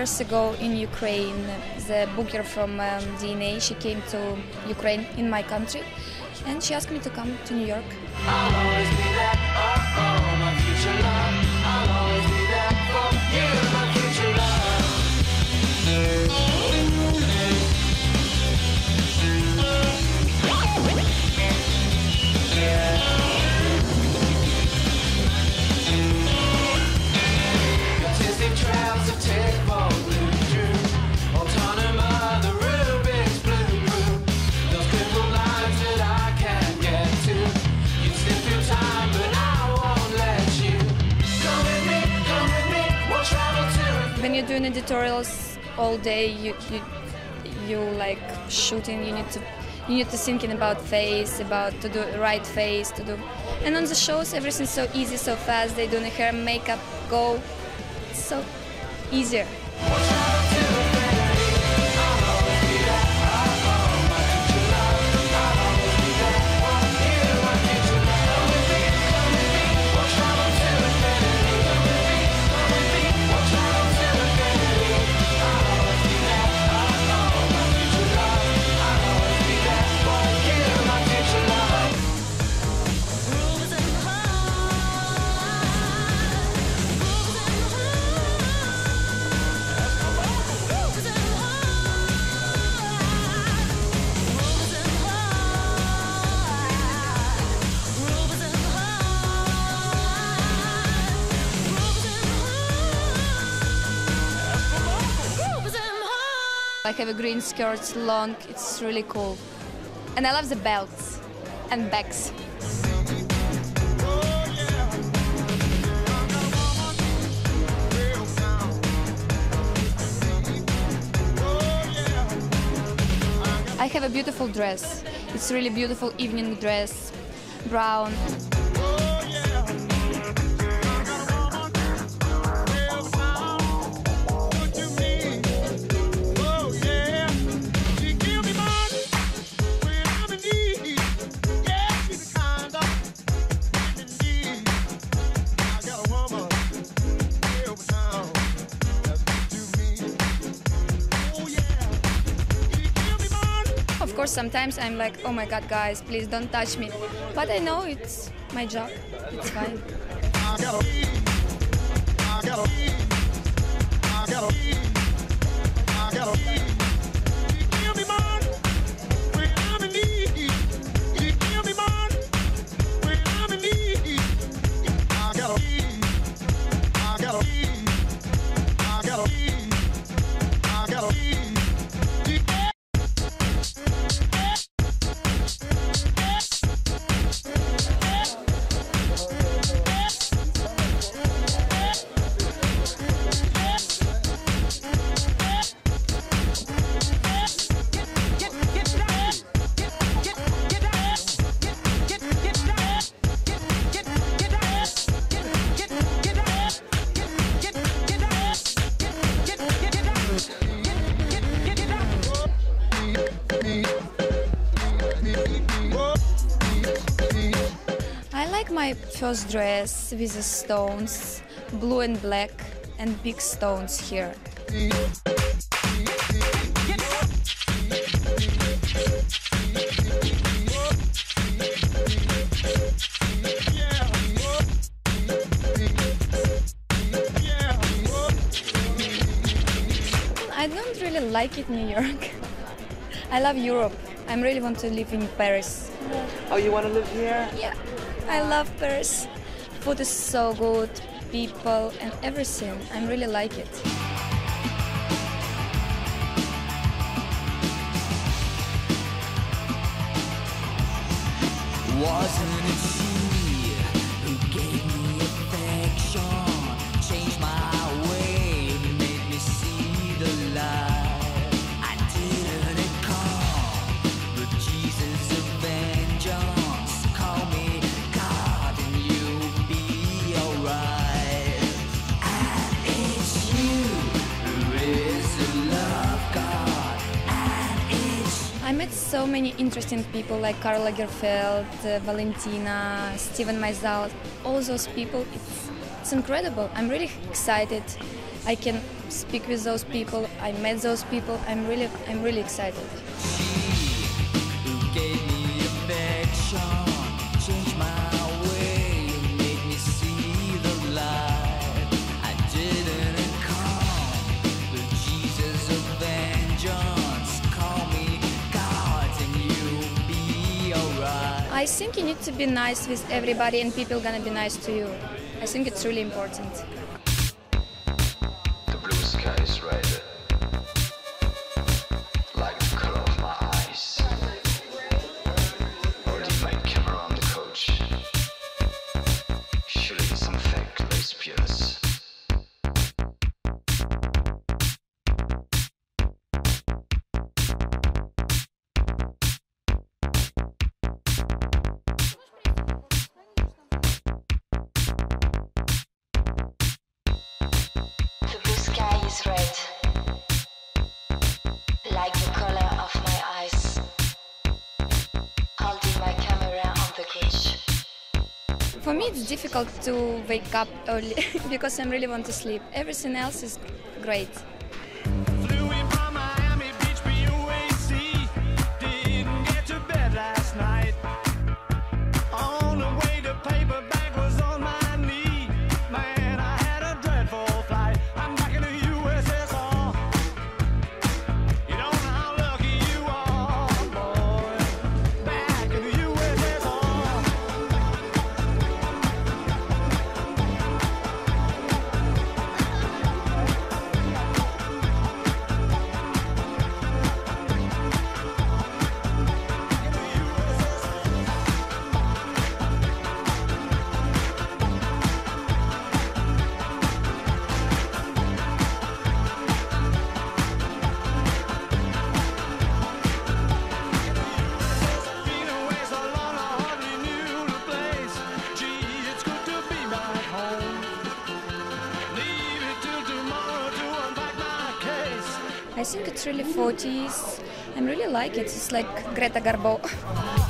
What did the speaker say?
years ago in Ukraine. The booker from um, DNA, she came to Ukraine in my country, and she asked me to come to New York. You're doing editorials all day, you you, you like shooting. You need to you need to thinking about face, about to do right face, to do. And on the shows, everything's so easy, so fast. They do the hair, makeup, go. So easier. I have a green skirt, long. It's really cool, and I love the belts and bags. I have a beautiful dress. It's really beautiful evening dress, brown. Sometimes I'm like, oh my god, guys, please don't touch me. But I know it's my job. It's fine. I like my first dress with the stones, blue and black, and big stones here. I don't really like it, New York. I love Europe. I really want to live in Paris. Oh, you want to live here? Yeah, I love Paris. Food is so good, people and everything. I really like it. Wasn't it so many interesting people like Karl Lagerfeld, uh, Valentino, Steven Meisel, all those people. It's, it's incredible. I'm really excited. I can speak with those people. I met those people. I'm really, I'm really excited. I think you need to be nice with everybody and people gonna be nice to you. I think it's really important. it's difficult to wake up early because I really want to sleep. Everything else is great. I think it's really 40s. I'm really like it. It's like Greta Garbo.